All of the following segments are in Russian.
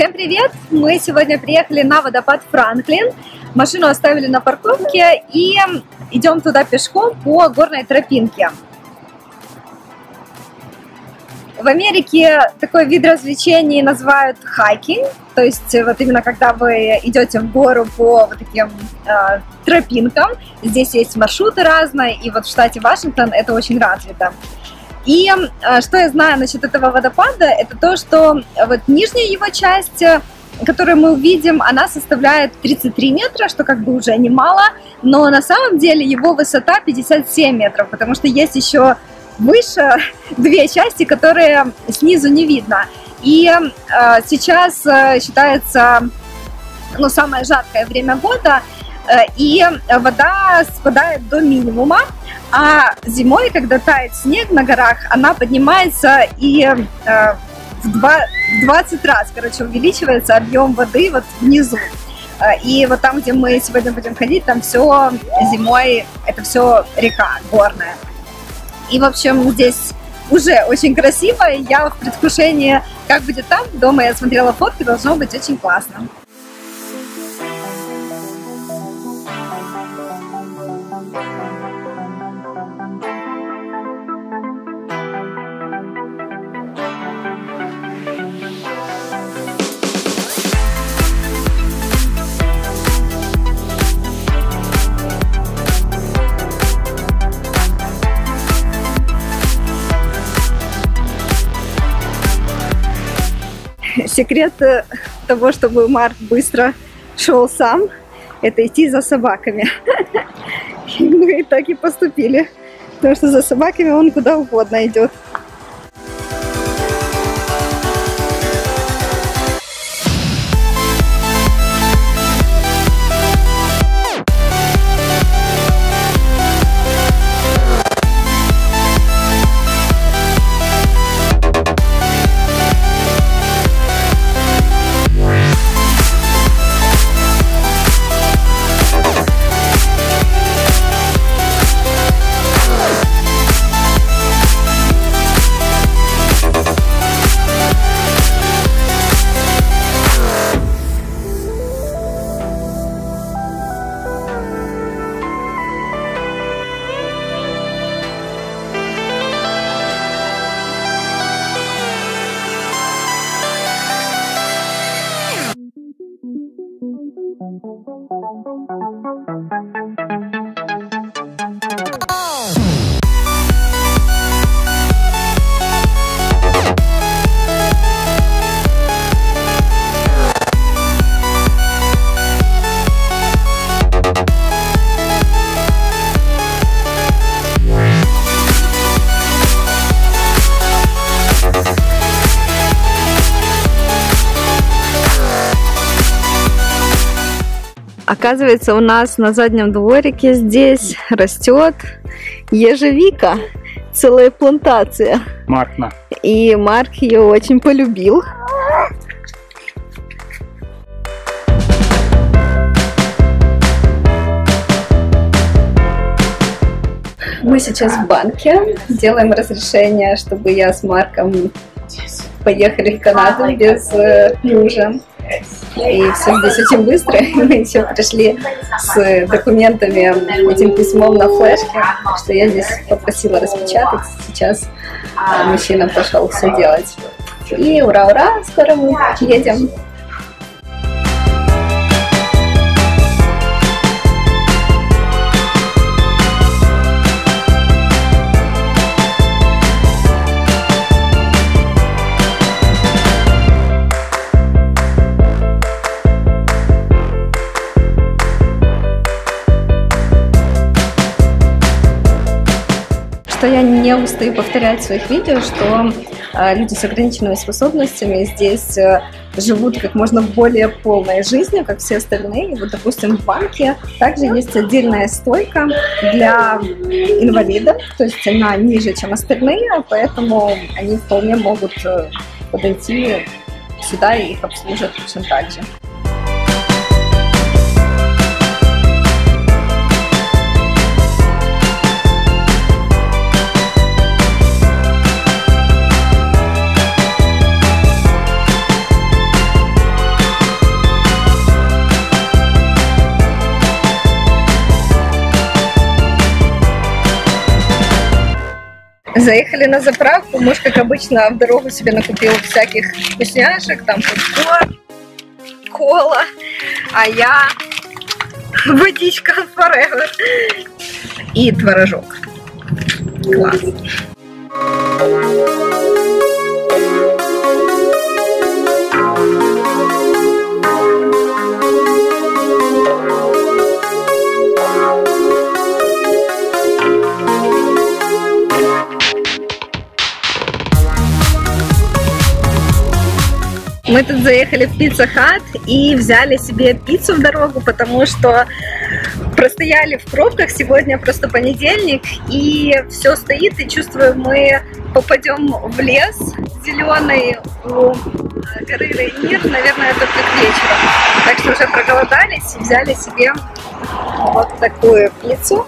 Всем привет! Мы сегодня приехали на водопад Франклин. Машину оставили на парковке и идем туда пешком по горной тропинке. В Америке такой вид развлечений называют хайкинг, то есть вот именно когда вы идете в гору по вот таким э, тропинкам, здесь есть маршруты разные, и вот в штате Вашингтон это очень развито. И э, что я знаю насчет этого водопада, это то, что вот нижняя его часть, э, которую мы увидим, она составляет 33 метра, что как бы уже немало, но на самом деле его высота 57 метров, потому что есть еще выше две части, которые снизу не видно. И э, сейчас считается ну, самое жаркое время года, и вода спадает до минимума, а зимой, когда тает снег на горах, она поднимается и э, в, два, в 20 раз, короче, увеличивается объем воды вот внизу. Э, и вот там, где мы сегодня будем ходить, там все зимой, это все река горная. И, в общем, здесь уже очень красиво, и я в предвкушении, как будет там. Дома я смотрела фотки, должно быть очень классно. Секрет э, того, чтобы Марк быстро шел сам, это идти за собаками. Мы так и поступили, потому что за собаками он куда угодно идет. Оказывается, у нас на заднем дворике здесь растет ежевика, целая плантация. Марк на. И Марк ее очень полюбил. Мы сейчас в банке, делаем разрешение, чтобы я с Марком поехали в Канаду без э, мужа. И все здесь очень быстро. Мы еще пришли с документами, этим письмом на флешке, что я здесь попросила распечатать. Сейчас мужчина пошел все делать. И ура-ура, скоро мы едем. Что я не устаю повторять в своих видео, что э, люди с ограниченными способностями здесь э, живут как можно более полной жизнью, как все остальные. Вот, допустим, в банке также есть отдельная стойка для инвалидов, то есть она ниже, чем остальные, поэтому они вполне могут э, подойти сюда и их обслужат точно так же. Заехали на заправку, муж, как обычно, в дорогу себе накупил всяких вкусняшек, там попкорн, кола, а я водичка forever и творожок. Класс. Мы тут заехали в Пицца Хат и взяли себе пиццу в дорогу, потому что простояли в пробках. Сегодня просто понедельник, и все стоит, и чувствую, мы попадем в лес зеленый у горы Рейнир, наверное, только к вечеру. Так что уже проголодались, взяли себе вот такую пиццу.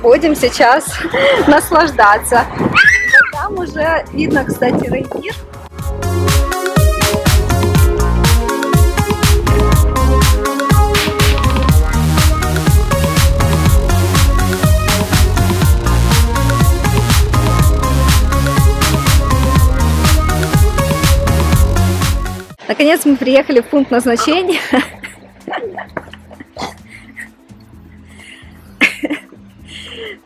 Будем сейчас наслаждаться. Там уже видно, кстати, Рейнир. Наконец мы приехали в пункт назначения.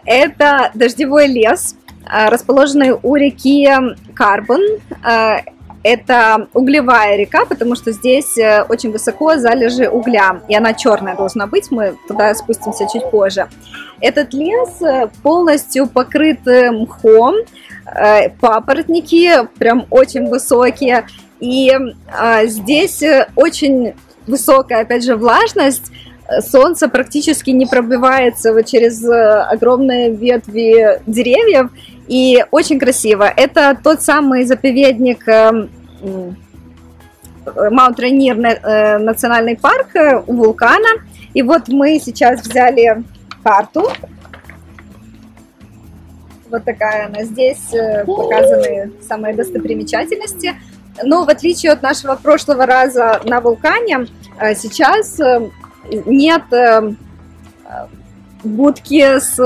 Это дождевой лес, расположенный у реки Карбон. А, это углевая река, потому что здесь э, очень высоко залежи угля, и она черная должна быть, мы туда спустимся чуть позже. Этот лес э, полностью покрыт э, мхом, папоротники прям очень высокие, и здесь очень высокая, опять же, влажность, солнце практически не пробивается вот через огромные ветви деревьев, и очень красиво. Это тот самый заповедник эм, Маунт Рейнир э, национальный парк э, у вулкана. И вот мы сейчас взяли карту. Вот такая она. Здесь э, показаны самые достопримечательности. Но в отличие от нашего прошлого раза на вулкане, сейчас нет будки с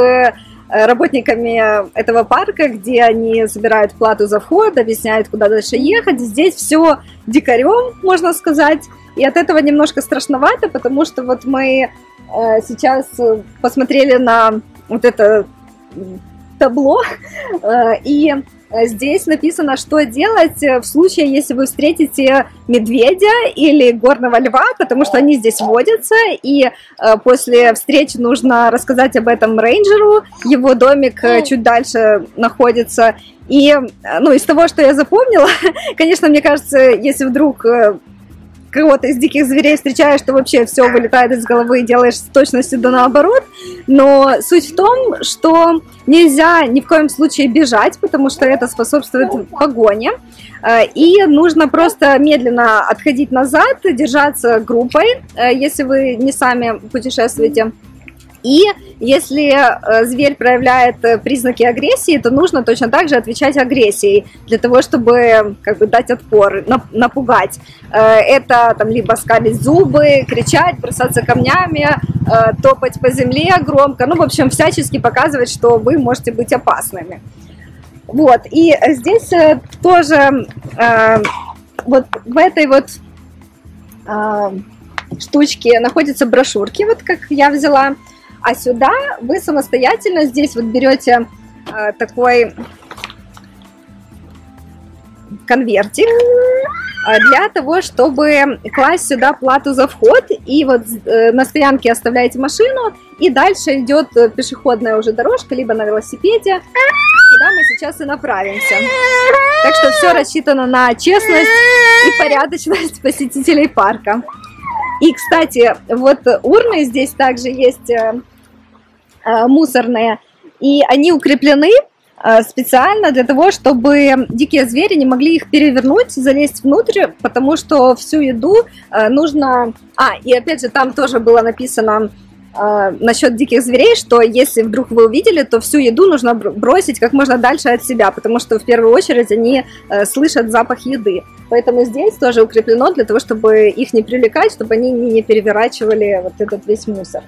Э, работниками этого парка, где они собирают плату за вход, объясняют, куда дальше ехать. Здесь все дикарем, можно сказать. И от этого немножко страшновато, потому что вот мы э, сейчас посмотрели на вот это табло, э, и Э, здесь написано, что делать э, в случае, если вы встретите медведя или горного льва, потому что они здесь водятся, и э, после встречи нужно рассказать об этом рейнджеру, его домик чуть дальше находится. И, ну, из того, что я запомнила, конечно, мне кажется, если вдруг кого-то из диких зверей встречаешь, то вообще все вылетает из головы и делаешь с точностью да наоборот. Но суть в том, что нельзя ни в коем случае бежать, потому что это способствует погоне. Э, и нужно просто медленно отходить назад, держаться группой, э, если вы не сами путешествуете. И если э, зверь проявляет э, признаки агрессии, то нужно точно так же отвечать агрессией для того, чтобы как бы дать отпор, напугать. Э, это там либо скалить зубы, кричать, бросаться камнями, топать по земле громко, ну, в общем, всячески показывать, что вы можете быть опасными. Вот, и здесь тоже вот в этой вот штучке находятся брошюрки, вот как я взяла, а сюда вы самостоятельно здесь вот берете э, такой конвертик э, для того, чтобы класть сюда плату за вход. И вот э, на стоянке оставляете машину, и дальше идет пешеходная уже дорожка, либо на велосипеде, куда мы сейчас и направимся. Так что все рассчитано на честность и порядочность посетителей парка. И, кстати, вот урны здесь также есть мусорные, и они укреплены Э, специально для того, чтобы дикие звери не могли их перевернуть, залезть внутрь, потому что всю еду э, нужно... А, и опять же, там тоже было написано э, насчет диких зверей, что если вдруг вы увидели, то всю еду нужно бросить как можно дальше от себя, потому что в первую очередь они слышат запах еды. Поэтому здесь тоже укреплено для того, чтобы их не привлекать, чтобы они не переворачивали вот этот весь мусор.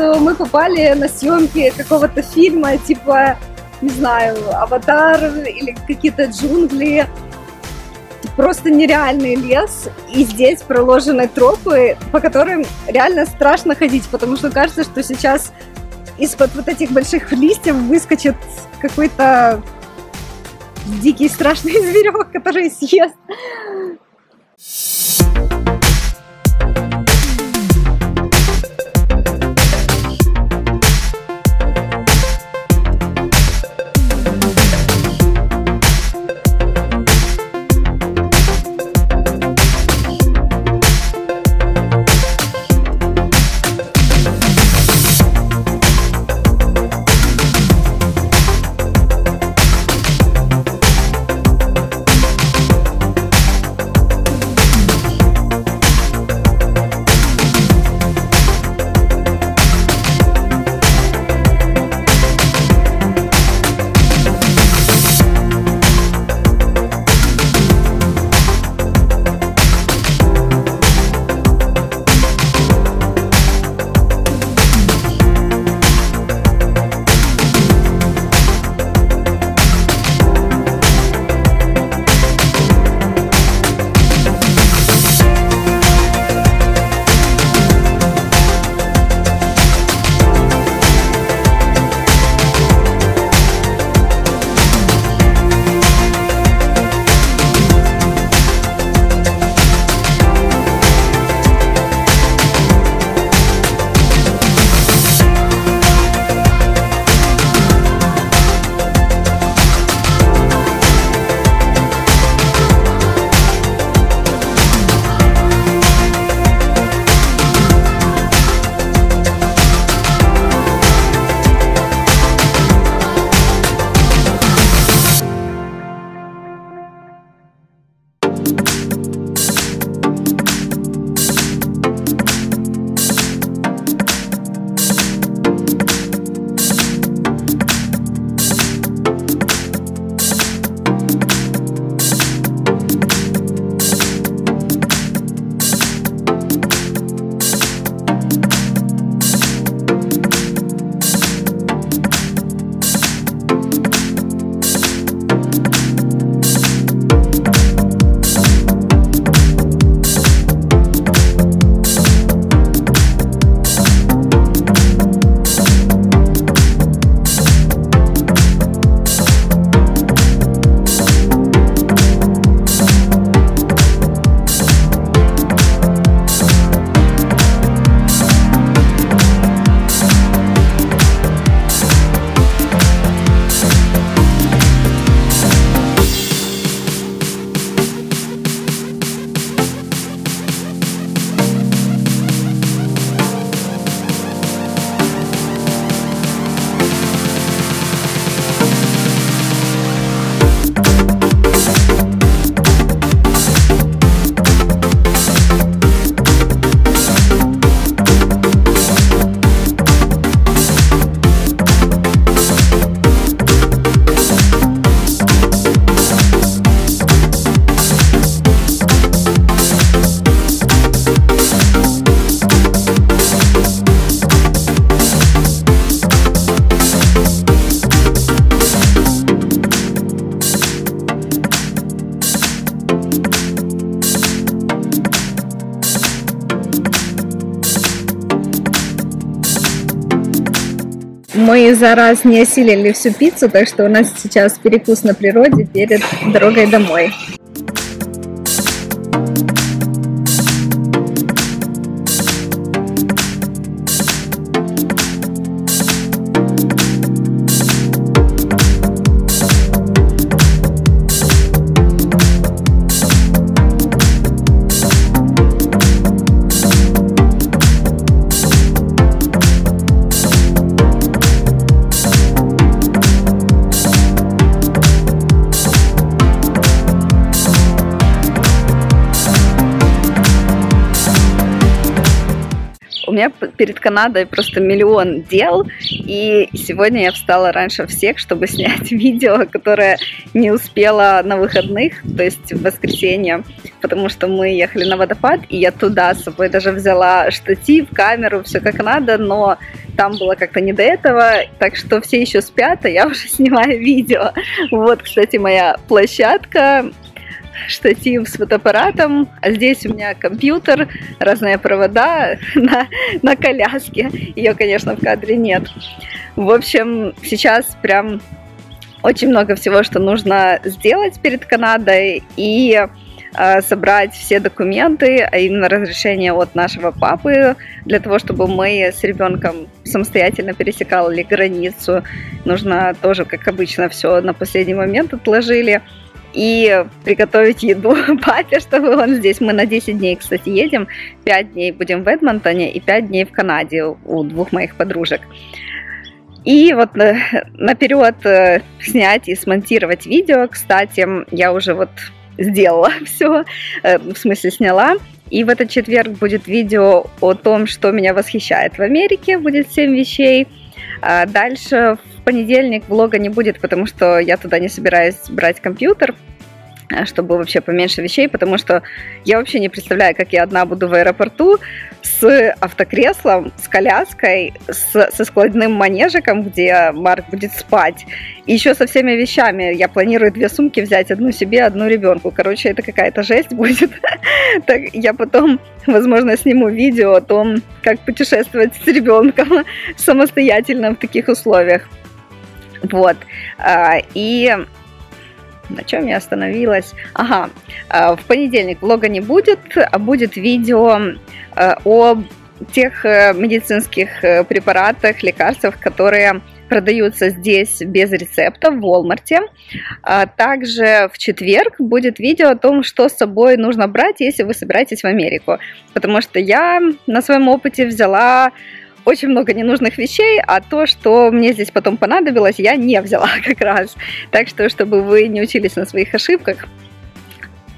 Что мы попали на съемки какого-то фильма, типа, не знаю, «Аватар» или какие-то джунгли. Просто нереальный лес, и здесь проложены тропы, по которым реально страшно ходить, потому что кажется, что сейчас из-под вот этих больших листьев выскочит какой-то дикий страшный зверек, который съест. За раз не осилили всю пиццу, так что у нас сейчас перекус на природе перед дорогой домой. Перед Канадой просто миллион дел, и сегодня я встала раньше всех, чтобы снять видео, которое не успела на выходных, то есть в воскресенье, потому что мы ехали на водопад, и я туда с собой даже взяла штатив, камеру, все как надо, но там было как-то не до этого, так что все еще спят, а я уже снимаю видео. Вот, кстати, моя площадка, штатив с фотоаппаратом, а здесь у меня компьютер, разные провода на, на коляске. Ее, конечно, в кадре нет. В общем, сейчас прям очень много всего, что нужно сделать перед Канадой и э, собрать все документы, а именно разрешение от нашего папы, для того, чтобы мы с ребенком самостоятельно пересекали границу. Нужно тоже, как обычно, все на последний момент отложили и приготовить еду папе, чтобы он здесь. Мы на 10 дней, кстати, едем. 5 дней будем в Эдмонтоне и 5 дней в Канаде у двух моих подружек. И вот э, наперед э, снять и смонтировать видео, кстати, я уже вот сделала все, э, в смысле сняла. И в этот четверг будет видео о том, что меня восхищает в Америке, будет 7 вещей. А дальше в понедельник влога не будет, потому что я туда не собираюсь брать компьютер, а, чтобы вообще поменьше вещей, потому что я вообще не представляю, как я одна буду в аэропорту с автокреслом, с коляской, с, со складным манежиком, где Марк будет спать, и еще со всеми вещами. Я планирую две сумки взять, одну себе, одну ребенку. Короче, это какая-то жесть будет. Так я потом, возможно, сниму видео о том, как путешествовать с ребенком самостоятельно в таких условиях. Вот. А, и на чем я остановилась? Ага, а, в понедельник влога не будет, а будет видео а, о тех э, медицинских э, препаратах, лекарствах, которые продаются здесь без рецепта в Walmart. Также в четверг будет видео о том, что с собой нужно брать, если вы собираетесь в Америку. Потому что я на своем опыте взяла очень много ненужных вещей, а то, что мне здесь потом понадобилось, я не взяла как раз. Так что, чтобы вы не учились на своих ошибках,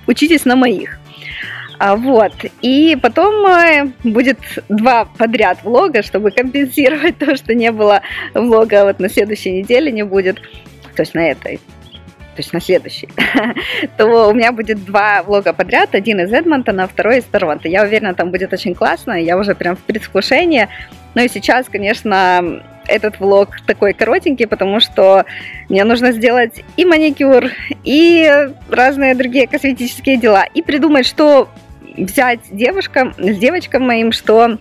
учитесь на моих. А, вот. И потом э, будет два подряд влога, чтобы компенсировать то, что не было влога вот на следующей неделе не будет. То есть на этой то есть на следующий, то у меня будет два влога подряд, один из Эдмонтона, второй из Торонто. Я уверена, там будет очень классно, я уже прям в предвкушении. Ну и сейчас, конечно, этот влог такой коротенький, потому что мне нужно сделать и маникюр, и разные другие косметические дела, и придумать, что взять девушкам, с девочкам моим, что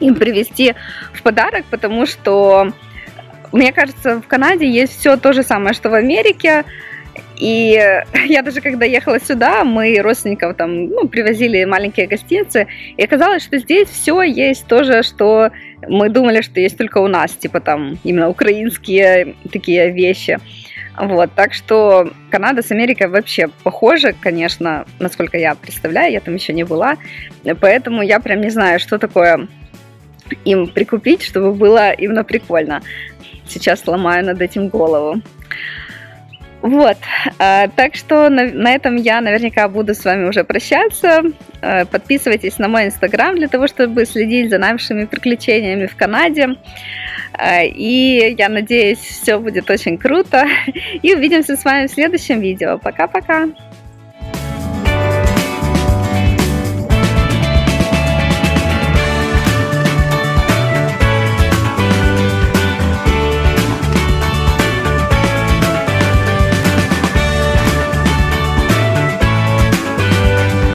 им привезти в подарок, потому что мне кажется, в Канаде есть все то же самое, что в Америке. И я даже когда ехала сюда, мы родственников там ну, привозили маленькие гостиницы, и оказалось, что здесь все есть тоже, что мы думали, что есть только у нас, типа там именно украинские такие вещи. Вот, так что Канада с Америкой вообще похожи, конечно, насколько я представляю, я там еще не была, поэтому я прям не знаю, что такое им прикупить, чтобы было именно прикольно. Сейчас ломаю над этим голову. Вот, а, так что на, этом я наверняка буду с вами уже прощаться. А, подписывайтесь на мой инстаграм для того, чтобы следить за нашими приключениями в Канаде. А, и я надеюсь, все будет очень круто. И увидимся с вами в следующем видео. Пока-пока!